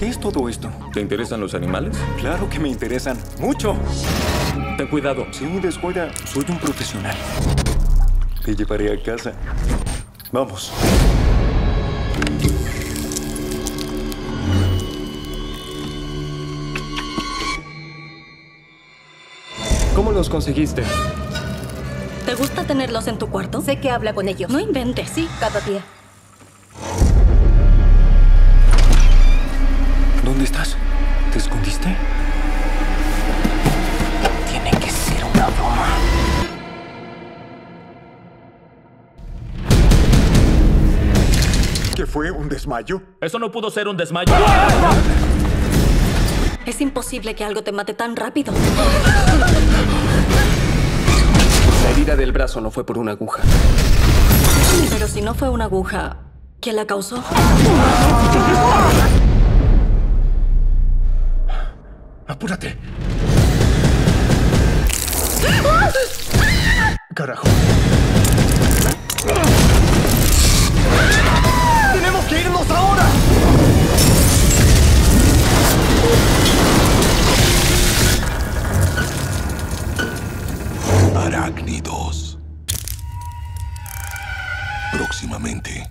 ¿Qué es todo esto? ¿Te interesan los animales? Claro que me interesan. Mucho. Ten cuidado. Si me descuida, soy un profesional. Te llevaré a casa. Vamos. ¿Cómo los conseguiste? ¿Te gusta tenerlos en tu cuarto? Sé que habla con ellos. No inventes. Sí, cada día. ¿Te escondiste? Tiene que ser una broma. ¿Qué fue? ¿Un desmayo? Eso no pudo ser un desmayo. Es imposible que algo te mate tan rápido. La herida del brazo no fue por una aguja. Pero si no fue una aguja, ¿quién la causó? Apúrate. Carajo. ¡Tenemos que irnos ahora! Arácnidos. Próximamente.